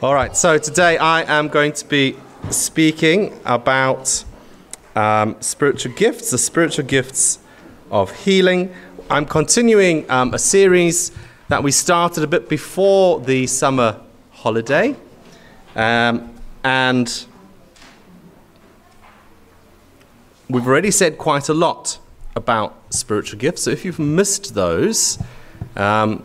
All right, so today I am going to be speaking about um, spiritual gifts, the spiritual gifts of healing. I'm continuing um, a series that we started a bit before the summer holiday. Um, and we've already said quite a lot about spiritual gifts. So if you've missed those, um,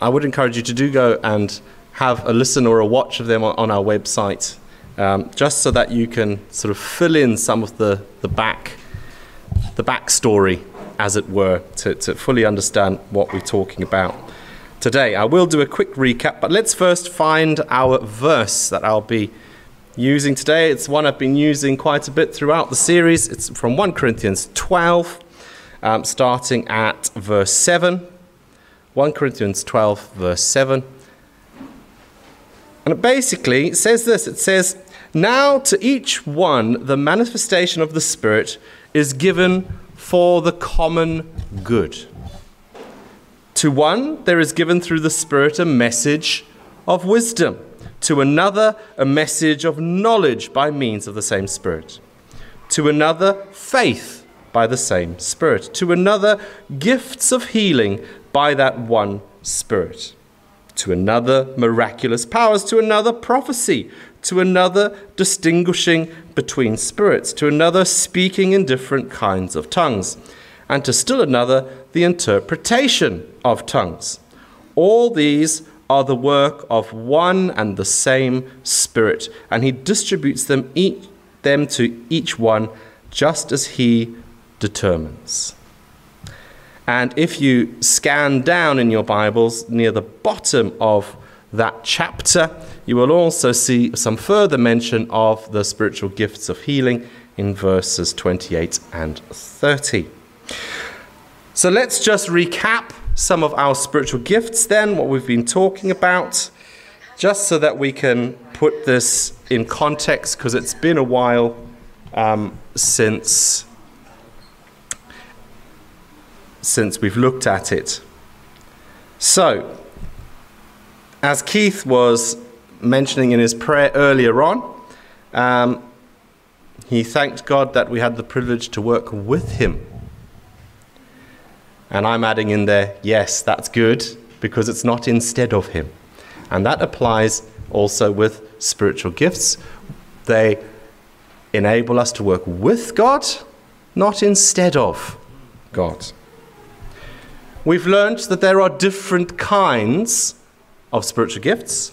I would encourage you to do go and have a listen or a watch of them on, on our website, um, just so that you can sort of fill in some of the, the back the backstory, as it were, to, to fully understand what we're talking about today. I will do a quick recap, but let's first find our verse that I'll be using today. It's one I've been using quite a bit throughout the series. It's from 1 Corinthians 12, um, starting at verse 7. 1 Corinthians 12, verse 7. And it basically says this it says, Now to each one the manifestation of the Spirit is given for the common good. To one, there is given through the Spirit a message of wisdom, to another, a message of knowledge by means of the same Spirit, to another, faith by the same Spirit, to another, gifts of healing by that one Spirit to another miraculous powers, to another prophecy, to another distinguishing between spirits, to another speaking in different kinds of tongues, and to still another the interpretation of tongues. All these are the work of one and the same Spirit, and He distributes them, each, them to each one just as He determines. And if you scan down in your Bibles near the bottom of that chapter, you will also see some further mention of the spiritual gifts of healing in verses 28 and 30. So let's just recap some of our spiritual gifts then, what we've been talking about, just so that we can put this in context, because it's been a while um, since since we've looked at it. So, as Keith was mentioning in his prayer earlier on, um, he thanked God that we had the privilege to work with him. And I'm adding in there, yes, that's good, because it's not instead of him. And that applies also with spiritual gifts. They enable us to work with God, not instead of God. We've learned that there are different kinds of spiritual gifts.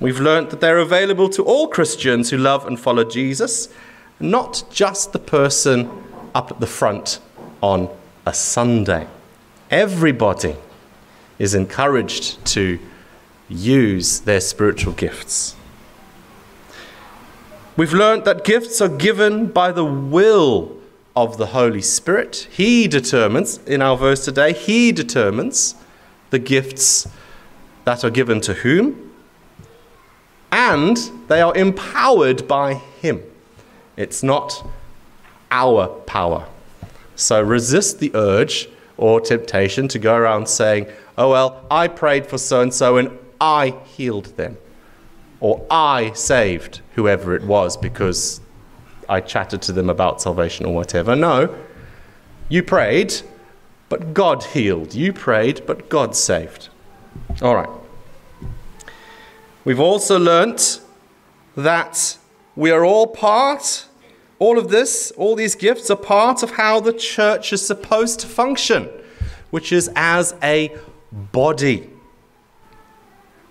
We've learned that they're available to all Christians who love and follow Jesus, not just the person up at the front on a Sunday. Everybody is encouraged to use their spiritual gifts. We've learned that gifts are given by the will of the Holy Spirit. He determines, in our verse today, He determines the gifts that are given to whom, and they are empowered by Him. It's not our power. So resist the urge or temptation to go around saying, oh, well, I prayed for so and so and I healed them. Or I saved whoever it was because I chatted to them about salvation or whatever. No. You prayed, but God healed. You prayed, but God saved. All right. We've also learnt that we are all part, all of this, all these gifts are part of how the church is supposed to function, which is as a body,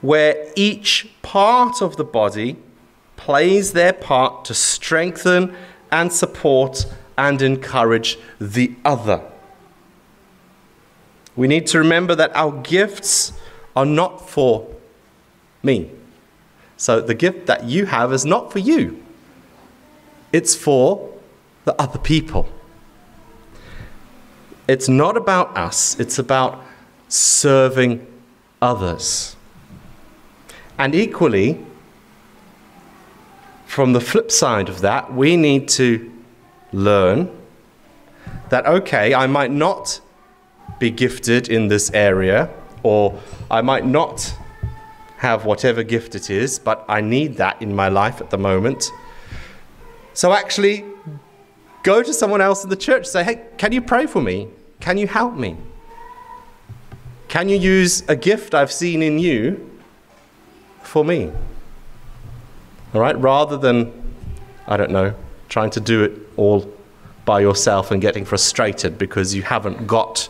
where each part of the body plays their part to strengthen and support and encourage the other. We need to remember that our gifts are not for me. So the gift that you have is not for you, it's for the other people. It's not about us, it's about serving others. And equally, from the flip side of that, we need to learn that, okay, I might not be gifted in this area, or I might not have whatever gift it is, but I need that in my life at the moment. So actually, go to someone else in the church, say, hey, can you pray for me? Can you help me? Can you use a gift I've seen in you for me? All right, rather than, I don't know, trying to do it all by yourself and getting frustrated because you haven't got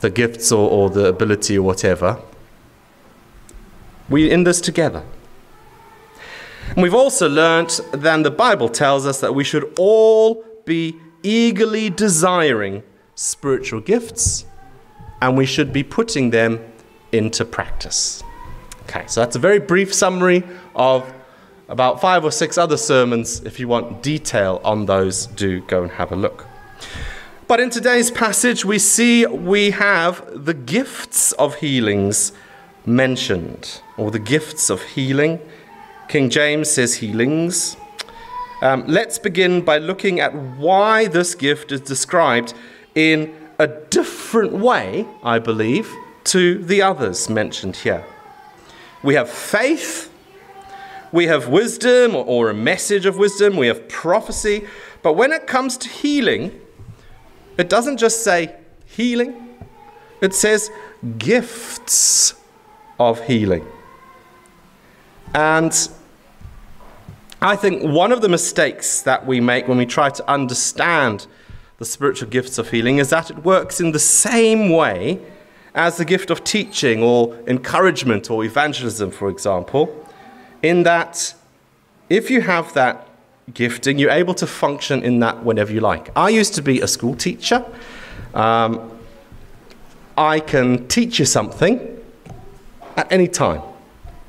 the gifts or, or the ability or whatever. We're in this together. And we've also learnt that the Bible tells us that we should all be eagerly desiring spiritual gifts and we should be putting them into practice. Okay, so that's a very brief summary of about five or six other sermons. If you want detail on those, do go and have a look. But in today's passage, we see we have the gifts of healings mentioned, or the gifts of healing. King James says healings. Um, let's begin by looking at why this gift is described in a different way, I believe, to the others mentioned here. We have faith we have wisdom or, a message of wisdom, we have prophecy. But when it comes to healing, it doesn't just say healing, it says gifts of healing. And I think one of the mistakes that we make when we try to understand the spiritual gifts of healing is that it works in the same way as the gift of teaching or encouragement or evangelism, for example in that if you have that gifting, you're able to function in that whenever you like. I used to be a school teacher. Um, I can teach you something at any time.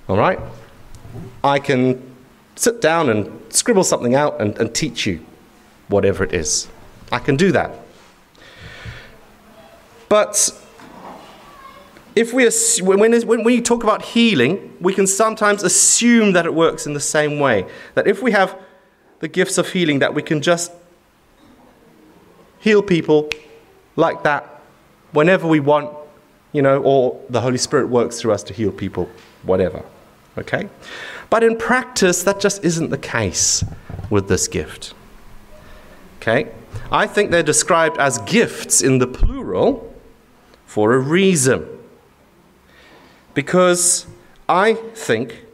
All right? I can sit down and scribble something out and, and teach you whatever it is. I can do that. But if we when, when we talk about healing, we can sometimes assume that it works in the same way. That if we have the gifts of healing, that we can just heal people like that whenever we want, you know, or the Holy Spirit works through us to heal people, whatever. Okay? But in practice, that just isn't the case with this gift. Okay? I think they're described as gifts in the plural for a reason. Because I think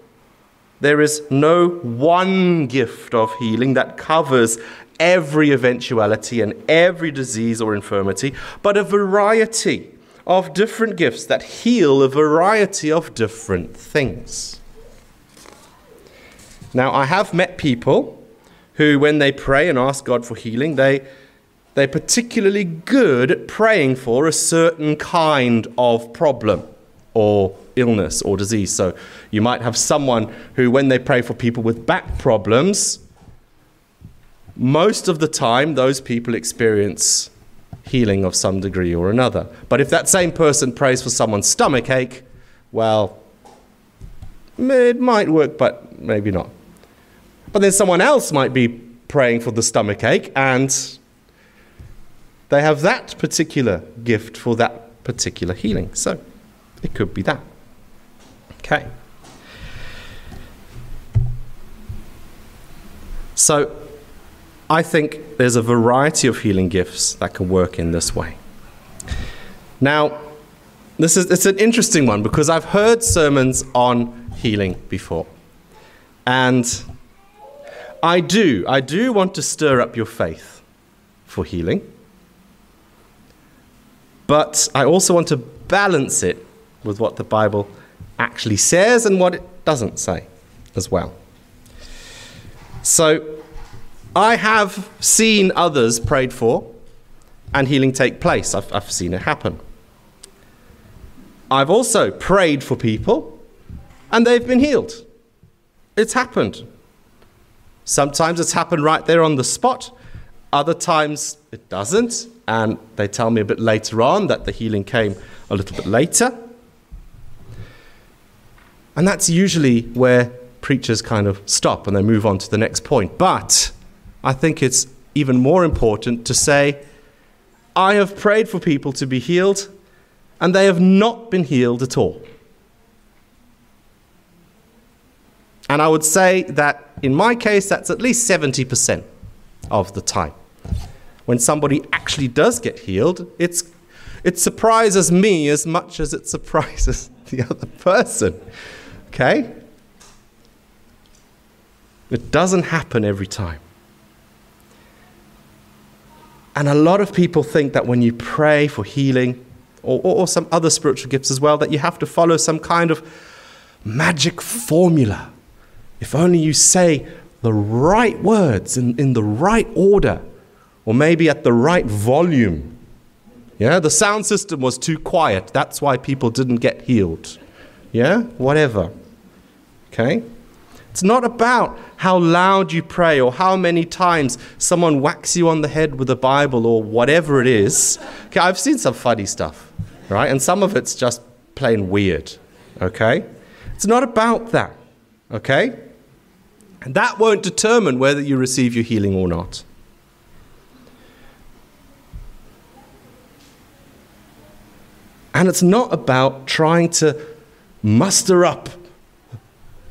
there is no one gift of healing that covers every eventuality and every disease or infirmity, but a variety of different gifts that heal a variety of different things. Now, I have met people who, when they pray and ask God for healing, they, they're particularly good at praying for a certain kind of problem or illness or disease. So you might have someone who, when they pray for people with back problems, most of the time those people experience healing of some degree or another. But if that same person prays for someone's stomach ache, well, it might work, but maybe not. But then someone else might be praying for the stomach ache and they have that particular gift for that particular healing. So it could be that. Okay. So, I think there's a variety of healing gifts that can work in this way. Now, this is it's an interesting one because I've heard sermons on healing before. And I do, I do want to stir up your faith for healing. But I also want to balance it with what the Bible actually says and what it doesn't say as well. So, I have seen others prayed for and healing take place. I've, I've seen it happen. I've also prayed for people and they've been healed. It's happened. Sometimes it's happened right there on the spot, other times it doesn't, and they tell me a bit later on that the healing came a little bit later. And that's usually where preachers kind of stop and they move on to the next point. But I think it's even more important to say, I have prayed for people to be healed, and they have not been healed at all. And I would say that in my case, that's at least 70% of the time. When somebody actually does get healed, it's, it surprises me as much as it surprises the other person. Okay? It doesn't happen every time. And a lot of people think that when you pray for healing, or, or, or, some other spiritual gifts as well, that you have to follow some kind of magic formula. If only you say the right words in, in the right order, or maybe at the right volume. Yeah, the sound system was too quiet. That's why people didn't get healed. Yeah, whatever. Okay? It's not about how loud you pray or how many times someone whacks you on the head with a Bible or whatever it is. Okay, I've seen some funny stuff, right? And some of it's just plain weird. Okay? It's not about that. Okay? And that won't determine whether you receive your healing or not. And it's not about trying to muster up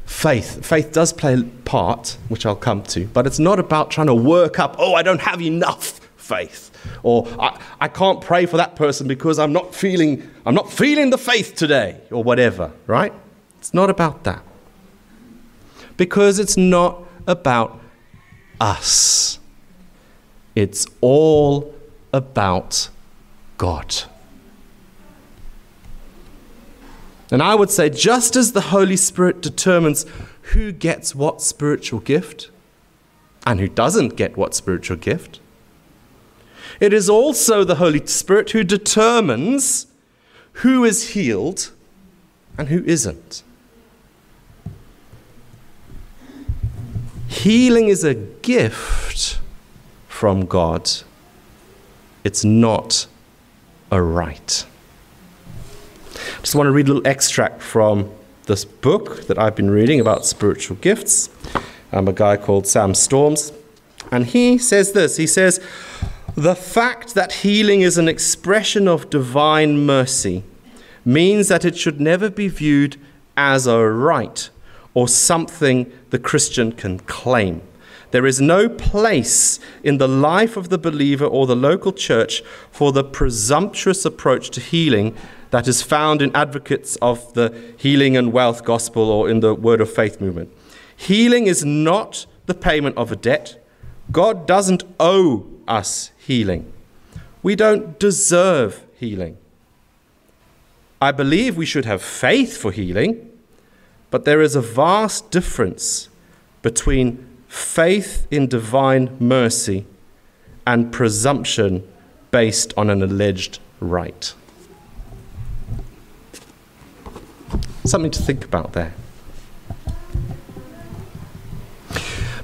faith. Faith does play a part, which I'll come to, but it's not about trying to work up, oh, I don't have enough faith. Or I, I can't pray for that person because I'm not feeling I'm not feeling the faith today, or whatever, right? It's not about that. Because it's not about us. It's all about God. And I would say, just as the Holy Spirit determines who gets what spiritual gift and who doesn't get what spiritual gift, it is also the Holy Spirit who determines who is healed and who isn't. Healing is a gift from God, it's not a right. Just want to read a little extract from this book that I've been reading about spiritual gifts. I'm a guy called Sam Storms, and he says this He says, The fact that healing is an expression of divine mercy means that it should never be viewed as a right or something the Christian can claim. There is no place in the life of the believer or the local church for the presumptuous approach to healing that is found in advocates of the healing and wealth gospel or in the word of faith movement. Healing is not the payment of a debt. God doesn't owe us healing. We don't deserve healing. I believe we should have faith for healing, but there is a vast difference between faith in divine mercy and presumption based on an alleged right. Something to think about there.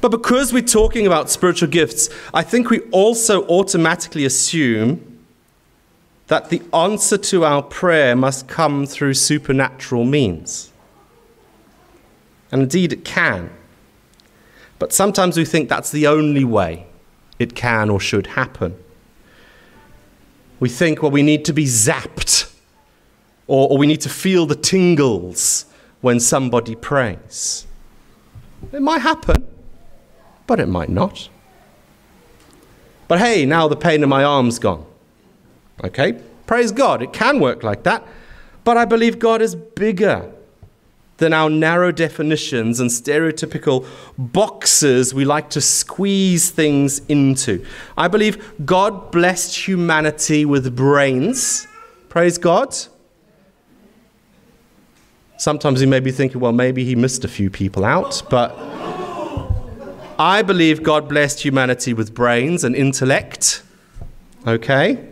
But because we're talking about spiritual gifts, I think we also automatically assume that the answer to our prayer must come through supernatural means. And indeed, it can. But sometimes we think that's the only way it can or should happen. We think, well, we need to be zapped or, or we need to feel the tingles when somebody prays. It might happen, but it might not. But hey, now the pain in my arm's gone. Okay? Praise God. It can work like that. But I believe God is bigger than our narrow definitions and stereotypical boxes we like to squeeze things into. I believe God blessed humanity with brains. Praise God. Sometimes you may be thinking, well, maybe he missed a few people out, but I believe God blessed humanity with brains and intellect. Okay?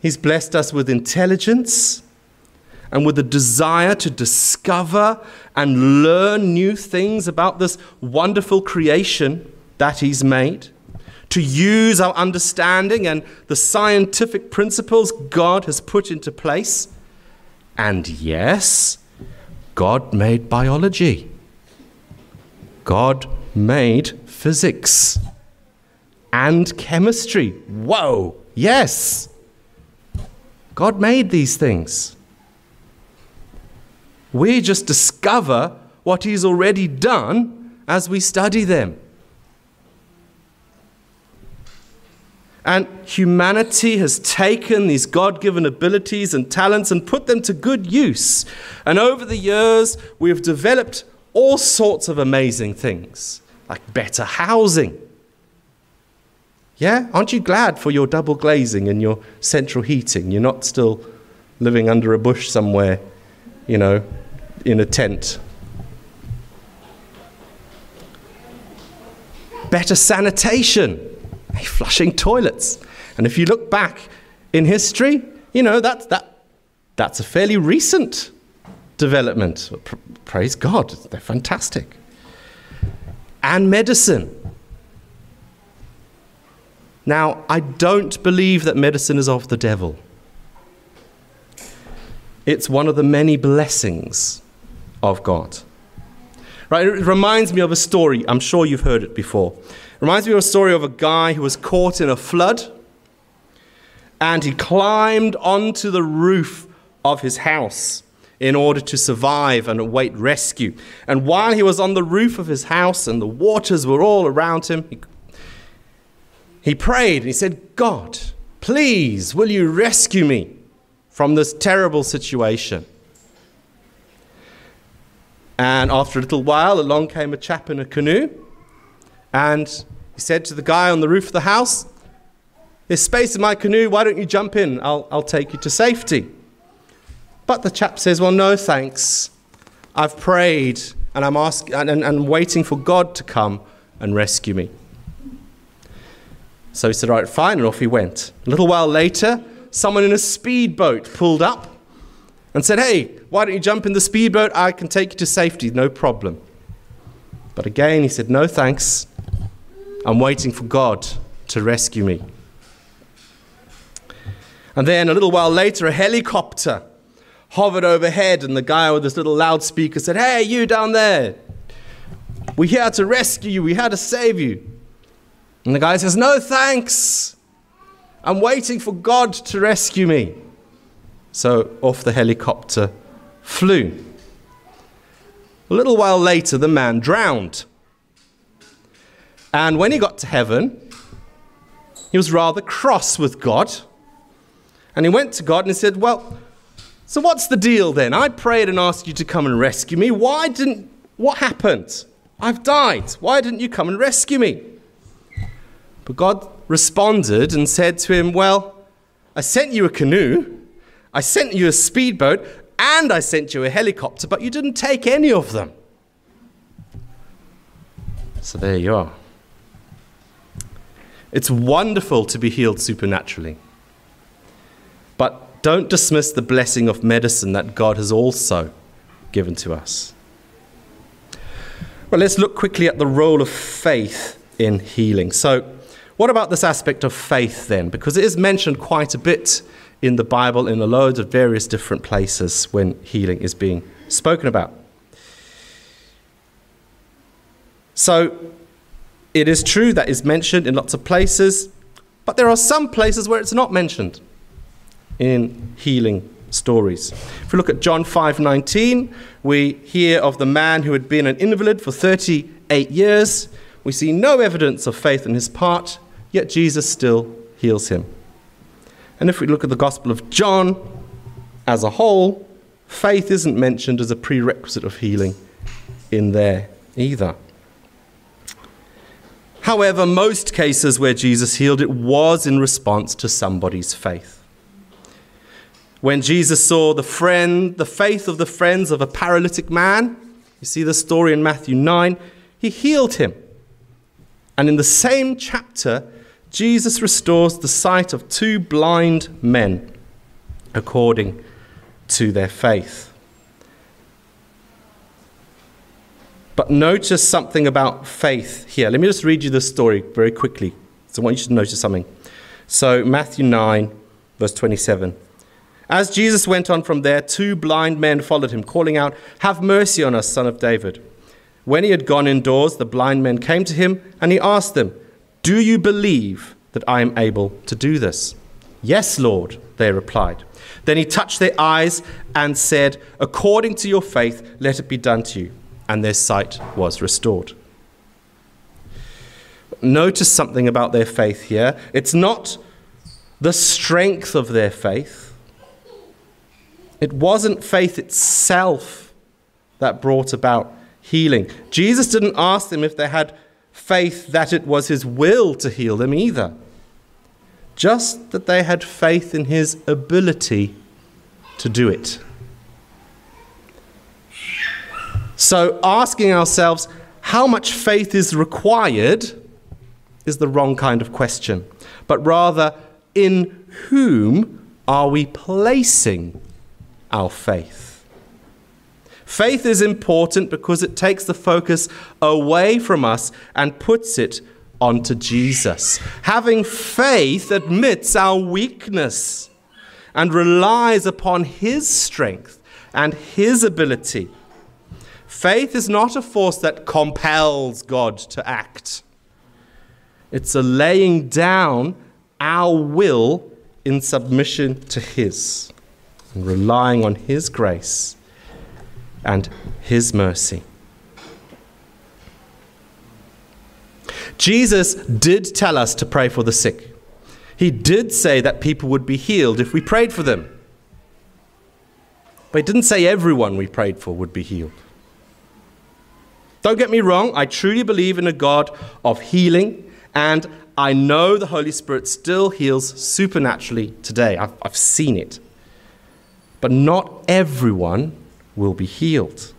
He's blessed us with intelligence and with a desire to discover and learn new things about this wonderful creation that He's made, to use our understanding and the scientific principles God has put into place. And yes, God made biology. God made physics and chemistry. Whoa, yes. God made these things. We just discover what He's already done as we study them. And humanity has taken these God given abilities and talents and put them to good use. And over the years, we have developed all sorts of amazing things, like better housing. Yeah? Aren't you glad for your double glazing and your central heating? You're not still living under a bush somewhere, you know, in a tent. Better sanitation flushing toilets. And if you look back in history, you know, that, that, that's a fairly recent development. Praise God, they're fantastic. And medicine. Now, I don't believe that medicine is of the devil. It's one of the many blessings of God. Right? It reminds me of a story. I'm sure you've heard it before. Reminds me of a story of a guy who was caught in a flood and he climbed onto the roof of his house in order to survive and await rescue. And while he was on the roof of his house and the waters were all around him, he, he prayed and he said, God, please, will you rescue me from this terrible situation? And after a little while, along came a chap in a canoe and he said to the guy on the roof of the house, There's space in my canoe, why don't you jump in? I'll, I'll take you to safety. But the chap says, Well, no thanks. I've prayed and I'm asking and, and, and waiting for God to come and rescue me. So he said, All right, fine, and off he went. A little while later, someone in a speedboat pulled up and said, Hey, why don't you jump in the speedboat? I can take you to safety, no problem. But again, he said, No thanks. I'm waiting for God to rescue me. And then a little while later, a helicopter hovered overhead, and the guy with this little loudspeaker said, Hey, you down there, we're here to rescue you, we're here to save you. And the guy says, No thanks. I'm waiting for God to rescue me. So off the helicopter flew. A little while later, the man drowned. And when he got to heaven, he was rather cross with God. And he went to God and he said, Well, so what's the deal then? I prayed and asked you to come and rescue me. Why didn't, what happened? I've died. Why didn't you come and rescue me? But God responded and said to him, Well, I sent you a canoe, I sent you a speedboat, and I sent you a helicopter, but you didn't take any of them. So there you are. It's wonderful to be healed supernaturally. But don't dismiss the blessing of medicine that God has also given to us. Well, let's look quickly at the role of faith in healing. So, what about this aspect of faith then? Because it is mentioned quite a bit in the Bible in a load of various different places when healing is being spoken about. So, it is true that is mentioned in lots of places, but there are some places where it's not mentioned in healing stories. If we look at John 5:19, we hear of the man who had been an invalid for 38 years. We see no evidence of faith on his part, yet Jesus still heals him. And if we look at the Gospel of John as a whole, faith isn't mentioned as a prerequisite of healing in there either. However, most cases where Jesus healed, it was in response to somebody's faith. When Jesus saw the friend, the faith of the friends of a paralytic man, you see the story in Matthew 9, he healed him. And in the same chapter, Jesus restores the sight of two blind men according to their faith. But notice something about faith here. Let me just read you the story very quickly. So I want you to notice something. So, Matthew 9, verse 27. As Jesus went on from there, two blind men followed him, calling out, Have mercy on us, son of David. When he had gone indoors, the blind men came to him, and he asked them, Do you believe that I am able to do this? Yes, Lord, they replied. Then he touched their eyes and said, According to your faith, let it be done to you. And their sight was restored. Notice something about their faith here. It's not the strength of their faith, it wasn't faith itself that brought about healing. Jesus didn't ask them if they had faith that it was his will to heal them either, just that they had faith in his ability to do it. So, asking ourselves how much faith is required is the wrong kind of question, but rather, in whom are we placing our faith? Faith is important because it takes the focus away from us and puts it onto Jesus. Having faith admits our weakness and relies upon His strength and His ability. Faith is not a force that compels God to act, it's a laying down our will in submission to His and relying on His grace and His mercy. Jesus did tell us to pray for the sick. He did say that people would be healed if we prayed for them. But he didn't say everyone we prayed for would be healed. Don't get me wrong, I truly believe in a God of healing, and I know the Holy Spirit still heals supernaturally today. I've, I've seen it. But not everyone will be healed.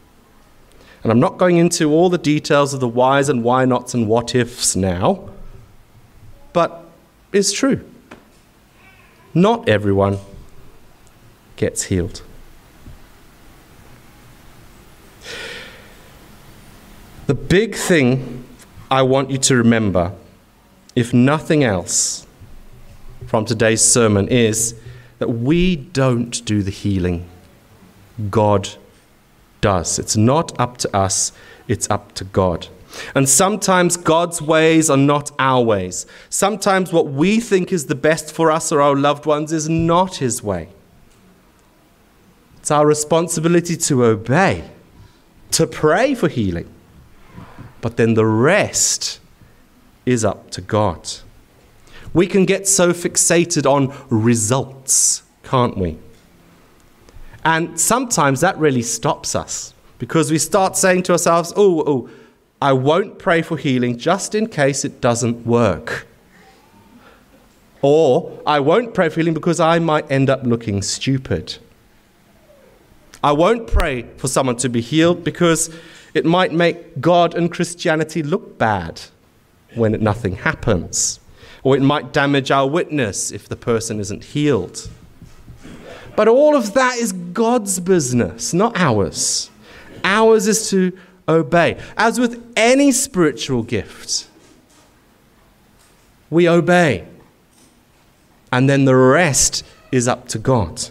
And I'm not going into all the details of the whys and why nots and what ifs now, but it's true. Not everyone gets healed. The big thing I want you to remember, if nothing else, from today's sermon is that we don't do the healing. God does. It's not up to us, it's up to God. And sometimes God's ways are not our ways. Sometimes what we think is the best for us or our loved ones is not His way. It's our responsibility to obey, to pray for healing. But then the rest is up to God. We can get so fixated on results, can't we? And sometimes that really stops us because we start saying to ourselves, oh, oh, I won't pray for healing just in case it doesn't work. Or I won't pray for healing because I might end up looking stupid. I won't pray for someone to be healed because it might make God and Christianity look bad when nothing happens. Or it might damage our witness if the person isn't healed. But all of that is God's business, not ours. Ours is to obey. As with any spiritual gift, we obey. And then the rest is up to God.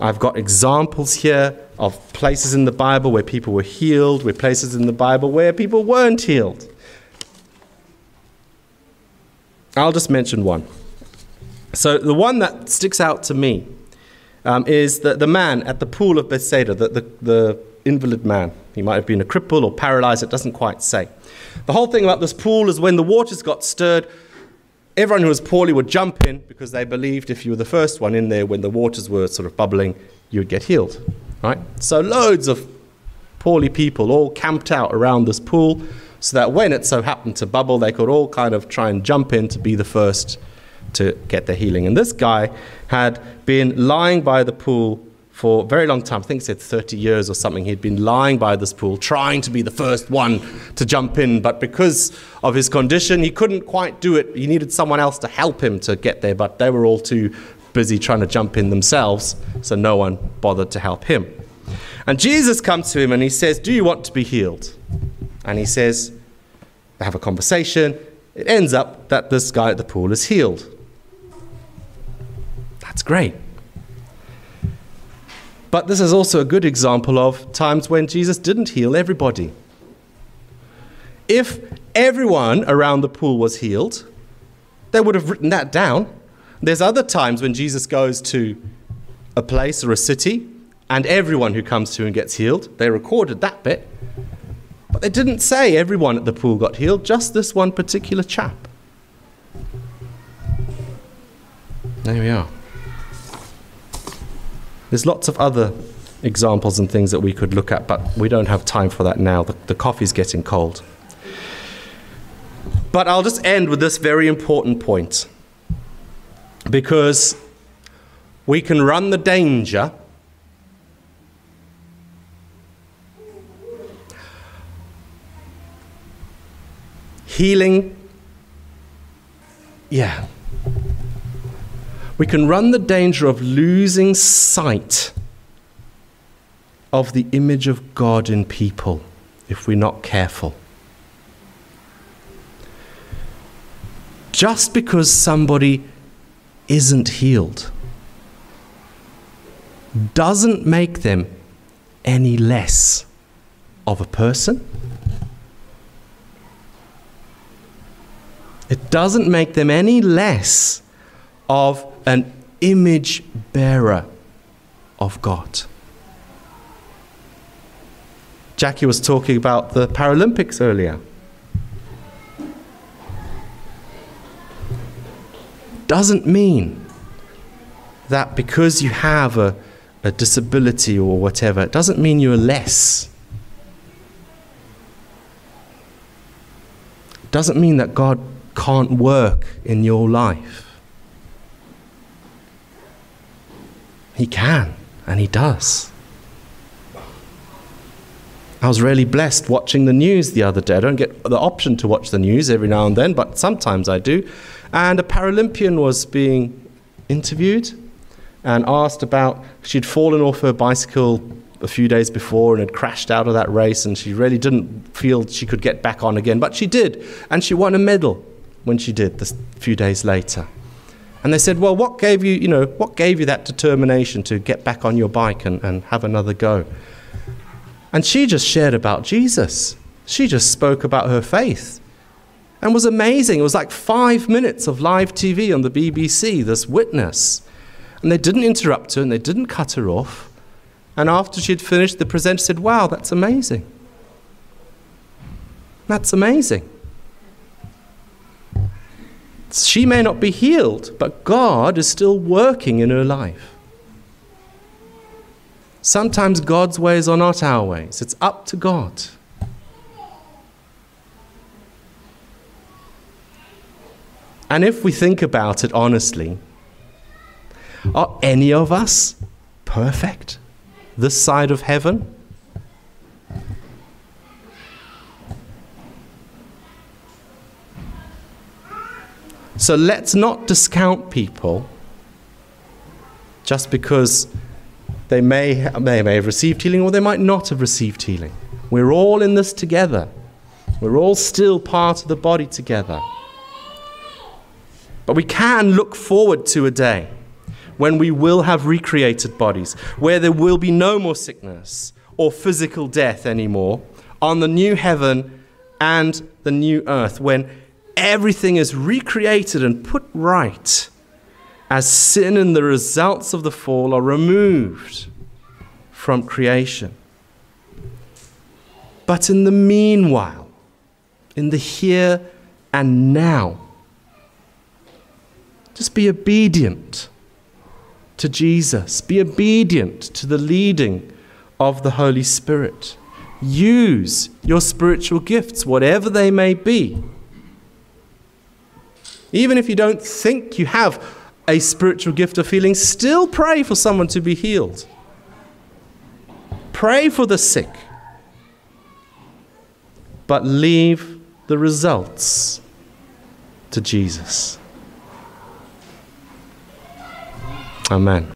I've got examples here of places in the Bible where people were healed, where places in the Bible where people weren't healed. I'll just mention one. So, the one that sticks out to me um, is the, the man at the pool of Bethsaida, the, the, the invalid man. He might have been a cripple or paralyzed, it doesn't quite say. The whole thing about this pool is when the waters got stirred, everyone who was poorly would jump in because they believed if you were the first one in there when the waters were sort of bubbling, you would get healed. Right? So loads of poorly people all camped out around this pool so that when it so happened to bubble, they could all kind of try and jump in to be the first to get their healing. And this guy had been lying by the pool for a very long time. I think he said 30 years or something. He'd been lying by this pool, trying to be the first one to jump in, but because of his condition, he couldn't quite do it. He needed someone else to help him to get there, but they were all too busy trying to jump in themselves, so no one bothered to help him. And Jesus comes to him and he says, Do you want to be healed? And he says, They have a conversation. It ends up that this guy at the pool is healed. That's great. But this is also a good example of times when Jesus didn't heal everybody. If everyone around the pool was healed, they would have written that down. There's other times when Jesus goes to a place or a city and everyone who comes to and gets healed. They recorded that bit. But they didn't say everyone at the pool got healed, just this one particular chap. There we are. There's lots of other examples and things that we could look at, but we don't have time for that now. The, the coffee's getting cold. But I'll just end with this very important point. Because we can run the danger healing yeah we can run the danger of losing sight of the image of God in people if we're not careful. Just because somebody isn't healed doesn't make them any less of a person. It doesn't make them any less of an image bearer of God. Jackie was talking about the Paralympics earlier. Doesn't mean that because you have a, a disability or whatever, it doesn't mean you're less. Doesn't mean that God can't work in your life. He can, and He does. I was really blessed watching the news the other day. I don't get the option to watch the news every now and then, but sometimes I do. And a Paralympian was being interviewed and asked about she'd fallen off her bicycle a few days before and had crashed out of that race, and she really didn't feel she could get back on again, but she did, and she won a medal when she did a few days later. And they said, Well, what gave you, you know, what gave you that determination to get back on your bike and, and have another go? And she just shared about Jesus. She just spoke about her faith. And was amazing. It was like five minutes of live TV on the BBC, this witness. And they didn't interrupt her and they didn't cut her off. And after she had finished, the presenter said, Wow, that's amazing. That's amazing. She may not be healed, but God is still working in her life. Sometimes God's ways are not our ways, it's up to God. And if we think about it honestly, are any of us perfect this side of heaven? So let's not discount people just because they may, they may have received healing or they might not have received healing. We're all in this together. We're all still part of the body together. But we can look forward to a day when we will have recreated bodies, where there will be no more sickness or physical death anymore, on the new heaven and the new earth, when everything is recreated and put right as sin and the results of the fall are removed from creation. But in the meanwhile, in the here and now, just be obedient to Jesus. Be obedient to the leading of the Holy Spirit. Use your spiritual gifts, whatever they may be even if you don't think you have a spiritual gift of healing, still pray for someone to be healed. Pray for the sick. But leave the results to Jesus. Amen.